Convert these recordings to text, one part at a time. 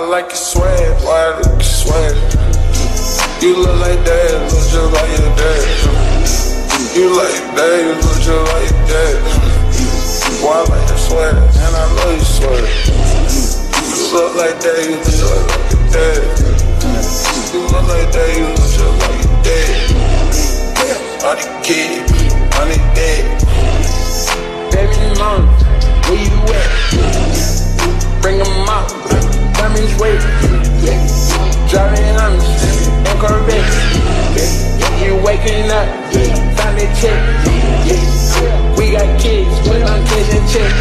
I like your swag, why I look swag? You look like dad, look just like your dad. You like dad, you look just like your dad. Why I like your swag, and I love your swag. You look like dad, you look just like your dad. Diamonds wait. Driving on on Corvette. You waking up, time to check. We got kids, put them kids in check.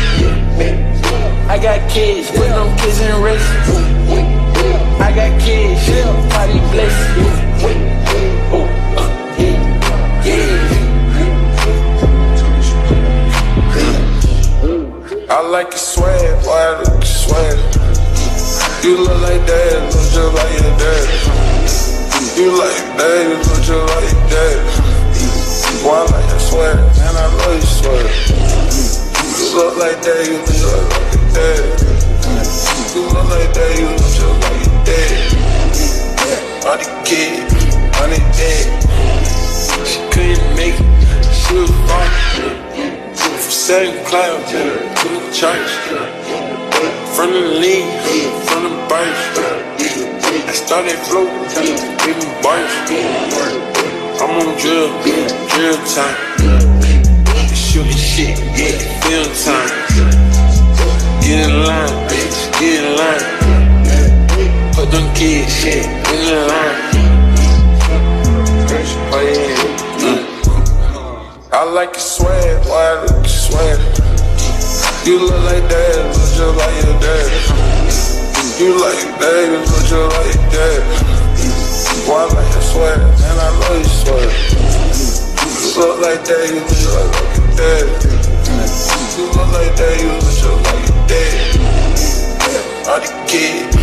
I got kids, put them kids in rest. I got kids, party blessed. I like your swag, why You look like dad, look just like your dad. You like dad, you look just like your dad. Why I like your swag, and I love your swag. You look like dad, you look just like your dad. You look like dad, you look just like your dad. All the kids, all the dad. She couldn't make it, she was wrong. From Saint Cloud to the church. From the lean, birth. I started floating, getting burst. I'm on drill, drill time. Shooting shit, film time. Get in line, bitch, get in line. Put them kids, shit, in the line. I like your swag, why I look your swag? You look like dad, look just like your dad. You like dad, you like dad. Why I like your swag, and I love your swag. You look like dad, you look just like your. You look like dad, you look like your dad. All the kids,